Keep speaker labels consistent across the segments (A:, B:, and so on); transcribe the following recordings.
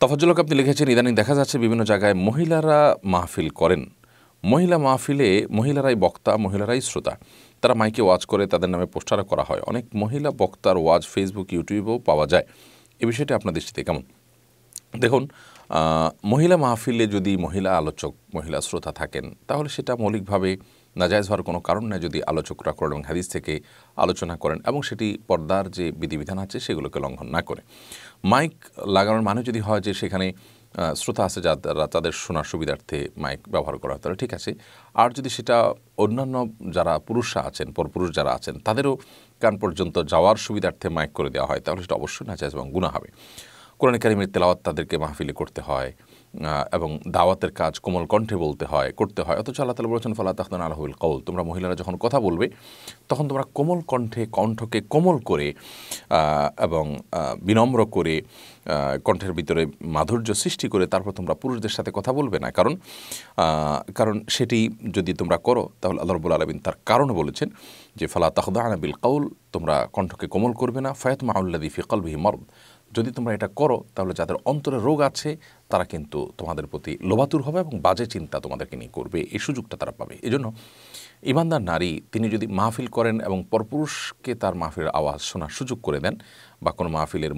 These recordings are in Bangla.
A: তফাজ্জলক আপনি লিখেছেন, ইদানিং দেখা যাচ্ছে বিভিন্ন জায়গায় মহিলারা মাহফিল করেন। মহিলা মাহফিলে মহিলারাই বক্তা, মহিলারাই শ্রোতা। তারা মাইকে ওয়াজ করে, তাদের নামে পোস্টারও করা হয়। অনেক মহিলা বক্তার ওয়াজ ফেসবুক ইউটিউবেও পাওয়া যায়। এ বিষয়টি আপনার দৃষ্টিতে কেমন? দেখুন মহিলা মাহফিলে যদি মহিলা আলোচক, মহিলা শ্রোতা থাকেন, তাহলে সেটা মৌলিকভাবে নাজায়জ হওয়ার কোনো কারণ নেই যদি আলোচকরা করেন এবং হাদিস থেকে আলোচনা করেন এবং সেটি পর্দার যে বিধিবিধান আছে সেগুলোকে লঙ্ঘন না করে। মাইক লাগানোর মানে যদি হয় যে সেখানে শ্রোতা আছে যারা তাদের শোনার সুবিধার্থে মাইক ব্যবহার করা তাহলে ঠিক আছে। আর যদি সেটা অন্যান্য যারা পুরুষরা আছেন, পরপুরুষ যারা আছেন, তাদেরও কান পর্যন্ত যাওয়ার সুবিধার্থে মাইক করে দেওয়া হয়, তাহলে সেটা অবশ্যই নাজায়জ এবং গুণা হবে। কোরআন কারিমের তেলাওয়াত তাদেরকে মাহফিলে করতে হয়। এবং দাওয়াতের কাজ কোমল কণ্ঠে বলতে হয়, করতে হয়। অথচ আল্লাহ তালা বলেছেন, ফালা তাহতান আলহুল কৌল তোমরা মহিলারা যখন কথা বলবে, তখন তোমরা কোমল কণ্ঠে, কণ্ঠকে কোমল করে এবং বিনম্র করে কণ্ঠের ভিতরে মাধুর্য সৃষ্টি করে তারপর তোমরা পুরুষদের সাথে কথা বলবে না। কারণ কারণ সেটি যদি তোমরা করো, তাহলে আল্লাহ রবুল আলমিন তার কারণ বলেছেন যে, ফালা তাহদা বিল কৌল তোমরা কণ্ঠকে কোমল করবে না। ফয়াত মাউল্লাদি ফিকল বিহি মর্দ। যদি তোমরা এটা করো, তাহলে যাদের অন্তরে রোগ আছে, তারা কিন্তু তোমাদের প্রতি লোভাতুর হবে এবং বাজে চিন্তা তোমাদেরকে নিয়ে করবে। এই সুযোগটা তারা পাবে। এই জন্য ইমানদার নারী, তিনি যদি মাহফিল করেন এবং পরপুরুষকে তার মাহফিলের আওয়াজ শোনার সুযোগ করে দেন বা কোনো মাহফিলের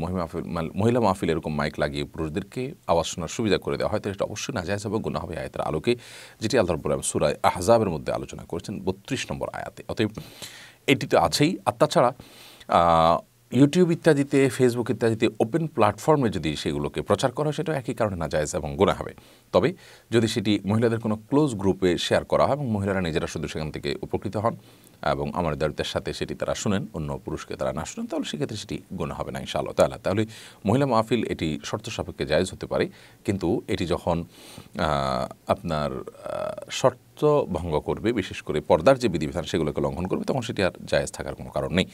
A: মহিলা মাহফিল এরকম মাইক লাগিয়ে পুরুষদেরকে আওয়াজ শোনার সুবিধা করে দেওয়া হয়, তাহলে এটা অবশ্যই নাজায়জ হবে গুণা হবে। আয়াতের আলোকে যেটি আল্লাহ রব্বুল সুরায় আহজাবের মধ্যে আলোচনা করেছেন, বত্রিশ নম্বর আয়াতে। অতএব এটি তো আছেই। আর তাছাড়া ইউটিউব ইত্যাদিতে ফেসবুক ইত্যাদিতে ওপেন প্ল্যাটফর্মে যদি সেগুলোকে প্রচার করা হয়, সেটা একই কারণে না জায়েজ এবং গোনা হবে। তবে যদি সেটি মহিলাদের কোনো ক্লোজ গ্রুপে শেয়ার করা হয় এবং মহিলারা নিজেরা শুধু সেখান থেকে উপকৃত হন এবং আমার দারিদ্রের সাথে সেটি তারা শুনেন, অন্য পুরুষকে তারা না শুনেন, তাহলে সেক্ষেত্রে সেটি গোনা হবে না ইনশাআল্লাহ তাহলে তাহলে মহিলা মাহফিল এটি শর্ত সাপেক্ষে জায়েজ হতে পারে, কিন্তু এটি যখন আপনার শর্ত ভঙ্গ করবে, বিশেষ করে পর্দার যে বিধিবিধান সেগুলোকে লঙ্ঘন করবে, তখন সেটি আর জায়েজ থাকার কোনো কারণ নেই।